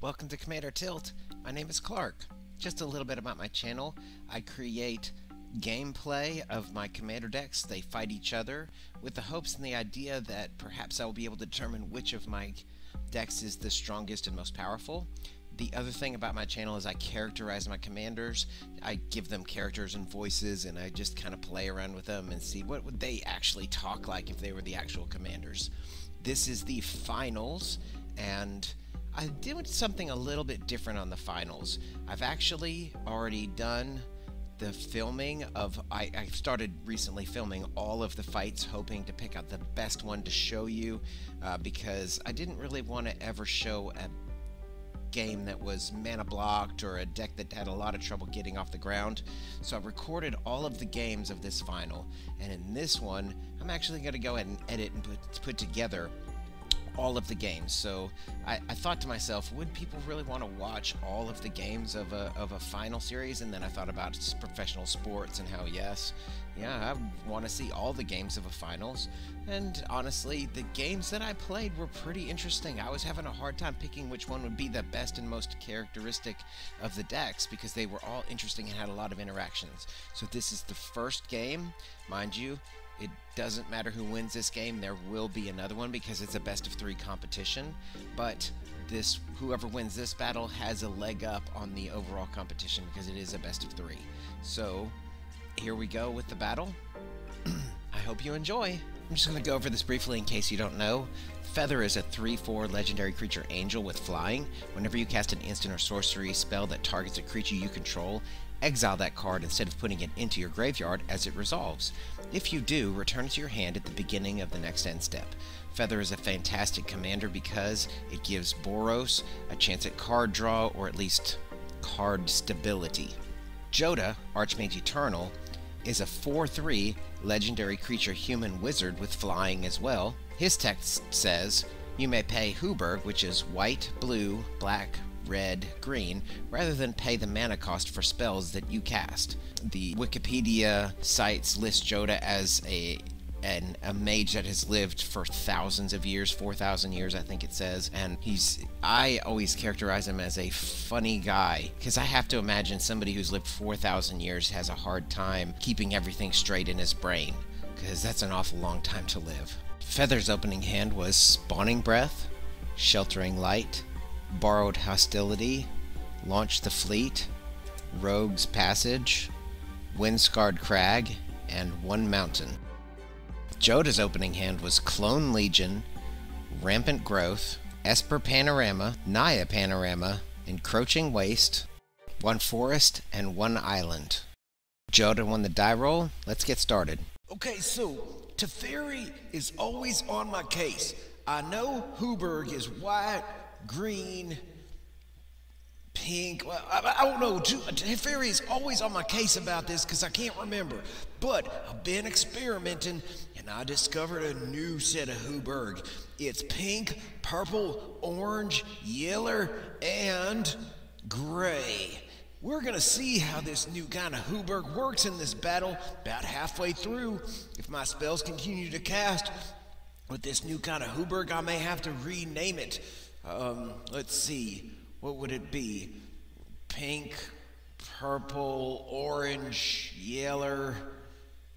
Welcome to Commander Tilt. My name is Clark. Just a little bit about my channel. I create gameplay of my commander decks. They fight each other with the hopes and the idea that perhaps I will be able to determine which of my decks is the strongest and most powerful. The other thing about my channel is I characterize my commanders. I give them characters and voices and I just kind of play around with them and see what would they actually talk like if they were the actual commanders. This is the finals and I did something a little bit different on the finals. I've actually already done the filming of I, I, started recently filming all of the fights hoping to pick out the best one to show you uh, because I didn't really want to ever show a game that was mana blocked or a deck that had a lot of trouble getting off the ground. So I recorded all of the games of this final, and in this one, I'm actually going to go ahead and edit and put, put together all of the games. So I, I, thought to myself, would people really want to watch all of the games of a, of a final series? And then I thought about professional sports and how, yes, yeah, I want to see all the games of a finals. And honestly, the games that I played were pretty interesting. I was having a hard time picking which one would be the best and most characteristic of the decks because they were all interesting and had a lot of interactions. So this is the first game, mind you. It doesn't matter who wins this game, there will be another one because it's a best of three competition. But this whoever wins this battle has a leg up on the overall competition because it is a best of three. So here we go with the battle. I hope you enjoy. I'm just going to go over this briefly in case you don't know. Feather is a 3-4 legendary creature angel with flying. Whenever you cast an instant or sorcery spell that targets a creature you control, exile that card instead of putting it into your graveyard as it resolves. If you do, return it to your hand at the beginning of the next end step. Feather is a fantastic commander because it gives Boros a chance at card draw or at least card stability. Jodah, Archmage Eternal, is a 4-3 legendary creature human wizard with flying as well. His text says, you may pay WUBRG, which is white, blue, black, red, green, rather than pay the mana cost for spells that you cast. The Wikipedia sites list Jodah as a and a mage that has lived for thousands of years 4000 years i think it says and he's i always characterize him as a funny guy because i have to imagine somebody who's lived 4000 years has a hard time keeping everything straight in his brain because that's an awful long time to live feather's opening hand was spawning breath sheltering light Borrowed Hostility, Launch the Fleet, Rogue's Passage, Windscarred Crag, and One Mountain. Jodah's opening hand was Clone Legion, Rampant Growth, Esper Panorama, Naya Panorama, Encroaching Waste, one forest, and one island. Joda won the die roll. Let's get started. Okay, so Teferi is always on my case. I know WUBRG is white, green, pink. Well, I, I don't know. Teferi is always on my case about this because I can't remember. But I've been experimenting and I discovered a new set of WUBRG. It's pink, purple, orange, yellow, and gray. We're going to see how this new kind of WUBRG works in this battle about halfway through. If my spells continue to cast with this new kind of WUBRG, I may have to rename it. Um, let's see, what would it be? Pink, purple, orange, yellow,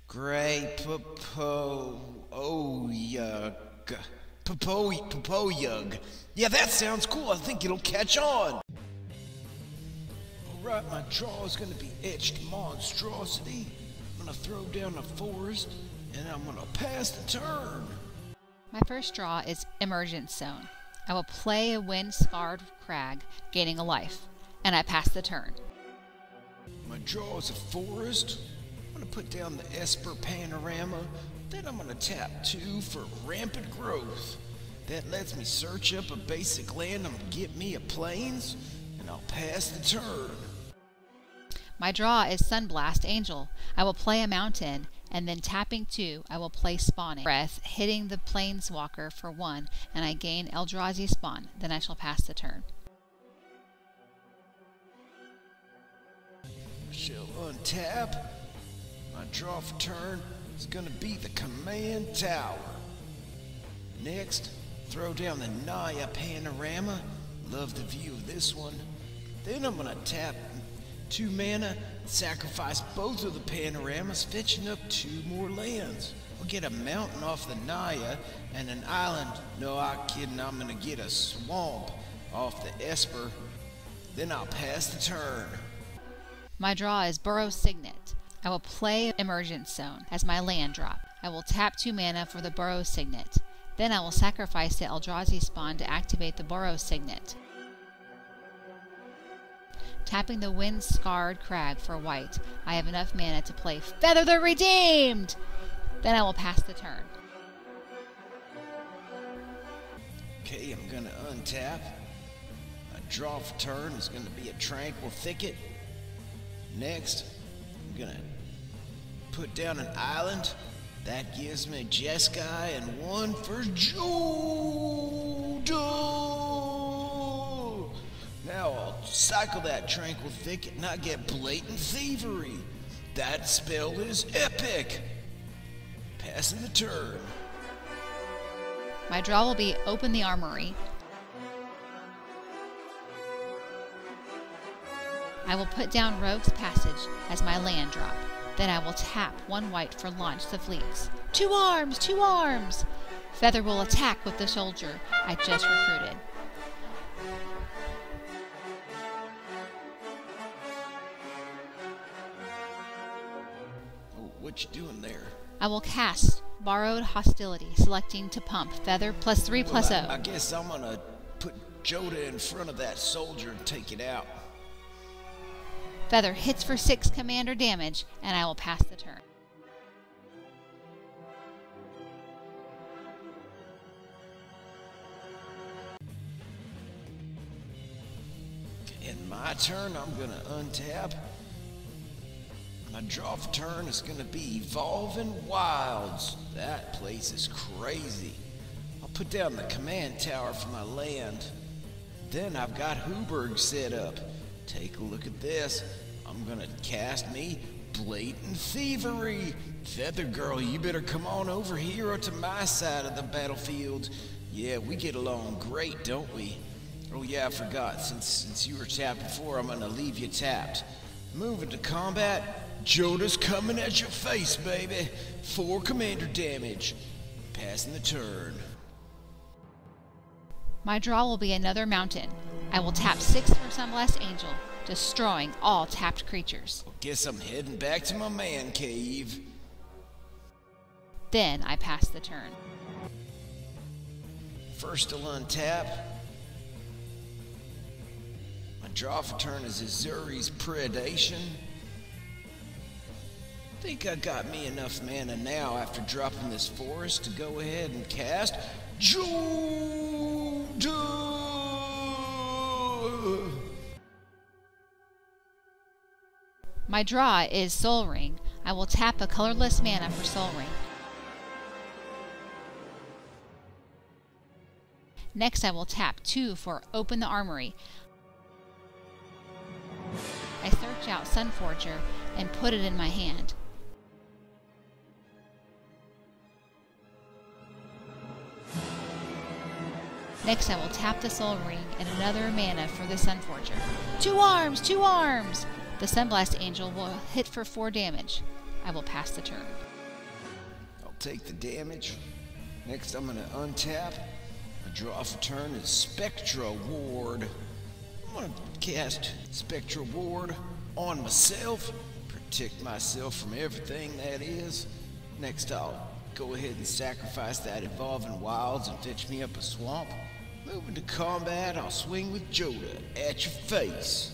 gray, popo, oh, yug. Popo, popo yug. Yeah, that sounds cool. I think it'll catch on. Alright, my draw is gonna be etched monstrosity. I'm gonna throw down the forest, and I'm gonna pass the turn. My first draw is Emergence Zone. I will play a wind scarred crag, gaining a life, and I pass the turn. My draw is a forest. I'm going to put down the Esper Panorama. Then I'm going to tap two for rampant growth. That lets me search up a basic land and get me a plains, and I'll pass the turn. My draw is Sunblast Angel. I will play a mountain, and then tapping two, I will play Spawning Breath, hitting the Planeswalker for one, and I gain Eldrazi Spawn. Then I shall pass the turn. Shall untap. My draw for turn is going to be the Command Tower. Next, throw down the Naya Panorama, Love the view of this one. Then I'm gonna tap two mana, sacrifice both of the panoramas, fetching up two more lands. I'll get a mountain off the Naya and an island. No, I'm kidding. I'm gonna get a swamp off the Esper. Then I'll pass the turn. My draw is Boros Signet. I will play Emergence Zone as my land drop. I will tap 2 mana for the Boros Signet. Then I will sacrifice the Eldrazi spawn to activate the Boros Signet. Tapping the Wind Scarred Crag for white, I have enough mana to play Feather the Redeemed! Then I will pass the turn. Okay, I'm gonna untap. My draw for turn is gonna be a Tranquil Thicket. Next, I'm gonna put down an island. That gives me Jeskai and one for Jodah. Cycle that Tranquil Thicket and I get Blatant Thievery. That spell is epic. Passing the turn. My draw will be Open the Armory. I will put down Rogue's Passage as my land drop. Then I will tap one white for Launch the Fleets. Two arms! Two arms! Feather will attack with the soldier I just recruited. What you doing there? I will cast Borrowed Hostility, selecting to pump Feather plus 3 plus Well, 0. I, I guess I'm gonna put Jodah in front of that soldier and take it out. Feather hits for 6 commander damage, and I will pass the turn. In my turn, I'm gonna untap. My draw for turn is gonna be Evolving Wilds. That place is crazy. I'll put down the command tower for my land. Then I've got WUBRG set up. Take a look at this. I'm gonna cast me Blatant Thievery. Feather Girl, you better come on over here or to my side of the battlefield. Yeah, we get along great, don't we? Oh yeah, I forgot. Since since you were tapped before, I'm gonna leave you tapped. Moving to combat. Jodah's coming at your face, baby. Four commander damage. Passing the turn. My draw will be another mountain. I will tap 6 for Sunblast Angel, destroying all tapped creatures. Guess I'm heading back to my man cave. Then I pass the turn. First I'll untap. My draw for turn is Ezuri's Predation. I think I got me enough mana now after dropping this forest to go ahead and cast Jodah. My draw is Sol Ring. I will tap a colorless mana for Sol Ring. Next, I will tap 2 for Open the Armory. I search out Sunforger and put it in my hand. Next, I will tap the Sol Ring and another mana for the Sun Forger. Two arms! Two arms! The Sunblast Angel will hit for 4 damage. I will pass the turn. I'll take the damage. Next, I'm gonna untap. My draw for turn is Spectra Ward. I'm gonna cast Spectra Ward on myself, protect myself from everything that is. Next, I'll go ahead and sacrifice that Evolving Wilds and fetch me up a swamp. Moving to combat, I'll swing with Jodah at your face.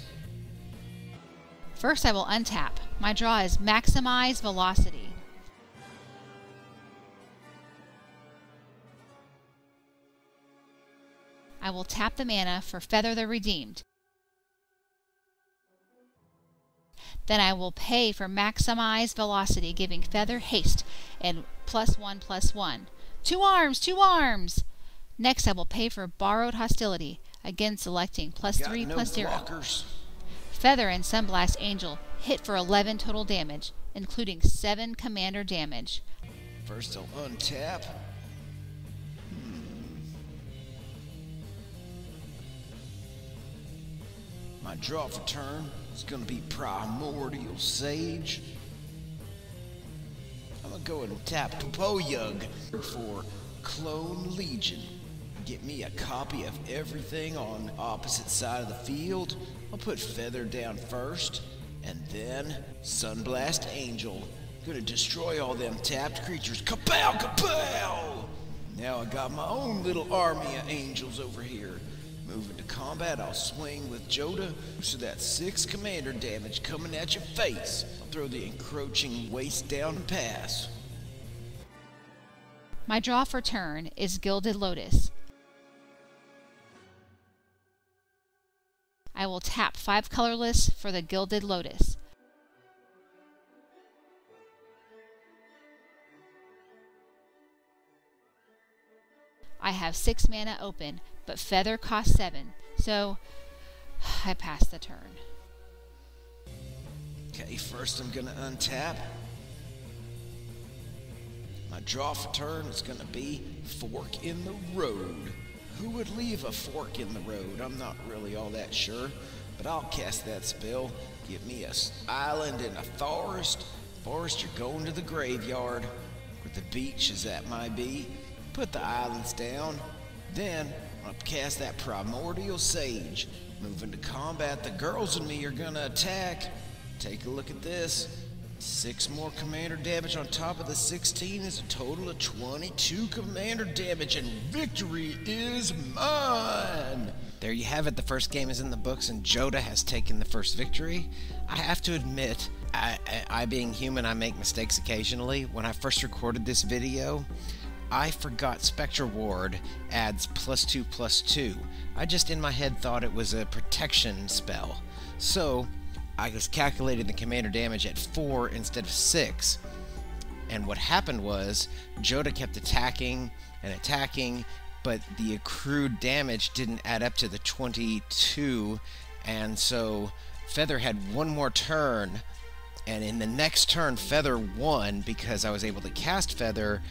First, I will untap. My draw is Maximize Velocity. I will tap the mana for Feather the Redeemed. Then I will pay for Maximize Velocity, giving Feather haste and plus one plus one. Two arms, two arms! Next, I will pay for Borrowed Hostility, again selecting three no plus zero. blockers. Feather and Sunblast Angel hit for 11 total damage, including 7 commander damage. First, I'll untap. Hmm. My draw for turn is going to be Primordial Sage. I'm going to go and tap for Clone Legion. Get me a copy of everything on opposite side of the field. I'll put Feather down first, and then Sunblast Angel. Gonna destroy all them tapped creatures. Kapow, kapow! Now I got my own little army of angels over here. Moving to combat, I'll swing with Jodah, so that's six commander damage coming at your face. I'll throw the encroaching waste down and pass. My draw for turn is Gilded Lotus. I will tap five colorless for the Gilded Lotus. I have six mana open, but Feather costs seven, so I pass the turn. Okay, first I'm gonna untap. My draw for turn is gonna be Fork in the Road. Who would leave a fork in the road? I'm not really all that sure, but I'll cast that spell. Give me a island in a forest. Forest, you're going to the graveyard, where the beach is at my be. Put the islands down. Then I'll cast that primordial sage. Moving to combat, the girls and me are gonna attack. Take a look at this. Six more commander damage on top of the 16 is a total of 22 commander damage, and victory is mine! There you have it. The first game is in the books, and Jodah has taken the first victory. I have to admit, I, I, I being human, I make mistakes occasionally. When I first recorded this video, I forgot Spectra Ward adds plus two plus two. I just in my head thought it was a protection spell. So I was calculating the commander damage at 4 instead of 6. And what happened was, Jodah kept attacking and attacking, but the accrued damage didn't add up to the 22, and so Feather had one more turn, and in the next turn, Feather won because I was able to cast Feather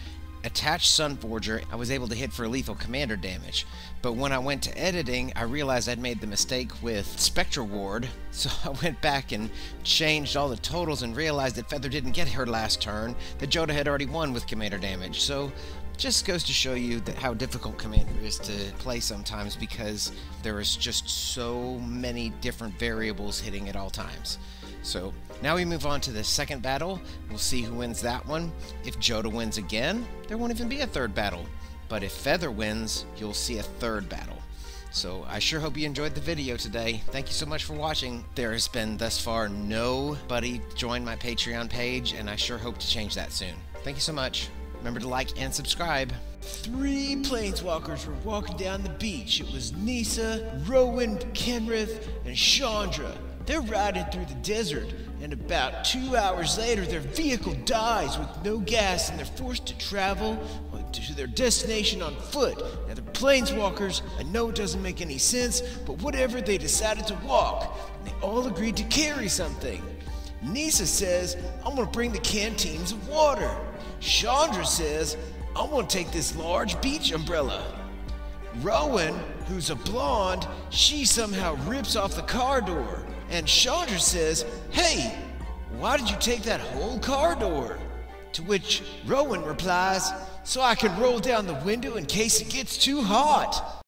attached Sunforger, I was able to hit for lethal commander damage. But when I went to editing, I realized I'd made the mistake with Spectra Ward, so I went back and changed all the totals and realized that Feather didn't get her last turn, that Jodah had already won with commander damage. So just goes to show you that how difficult commander is to play sometimes because there is just so many different variables hitting at all times. So now we move on to the second battle. We'll see who wins that one. If Jodah wins again, there won't even be a third battle. But if Feather wins, you'll see a third battle. So I sure hope you enjoyed the video today. Thank you so much for watching. There has been thus far nobody join my Patreon page, and I sure hope to change that soon. Thank you so much. Remember to like and subscribe. Three planeswalkers were walking down the beach. It was Nissa, Rowan, Kenrith, and Chandra. They're riding through the desert, and about two hours later, their vehicle dies with no gas, and they're forced to travel uh, to their destination on foot. Now, they're planeswalkers. I know it doesn't make any sense, but whatever, they decided to walk, and they all agreed to carry something. Nissa says, I'm gonna bring the canteens of water. Chandra says, I'm gonna take this large beach umbrella. Rowan, who's a blonde, she somehow rips off the car door. And Chandra says, Hey, why did you take that whole car door? To which Rowan replies, So I can roll down the window in case it gets too hot.